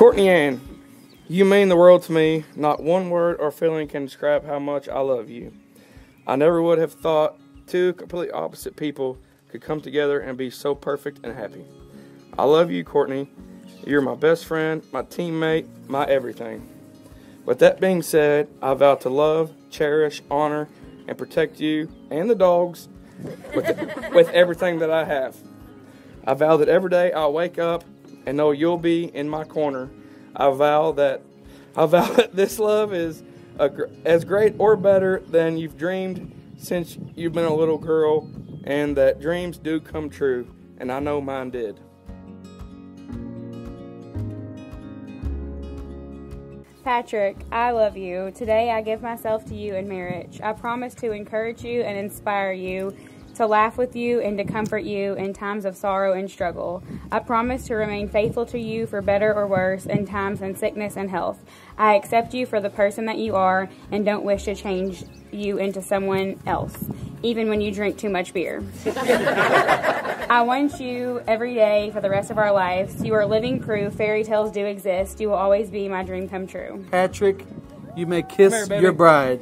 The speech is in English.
Courtney Ann, you mean the world to me. Not one word or feeling can describe how much I love you. I never would have thought two completely opposite people could come together and be so perfect and happy. I love you, Courtney. You're my best friend, my teammate, my everything. With that being said, I vow to love, cherish, honor, and protect you and the dogs with, with everything that I have. I vow that every day I'll wake up and know you'll be in my corner. I vow that I vow that this love is a, as great or better than you've dreamed since you've been a little girl, and that dreams do come true, and I know mine did. Patrick, I love you. Today I give myself to you in marriage. I promise to encourage you and inspire you to laugh with you and to comfort you in times of sorrow and struggle. I promise to remain faithful to you for better or worse in times of sickness and health. I accept you for the person that you are and don't wish to change you into someone else, even when you drink too much beer. I want you every day for the rest of our lives. You are living proof fairy tales do exist. You will always be my dream come true. Patrick, you may kiss Come here, your bride.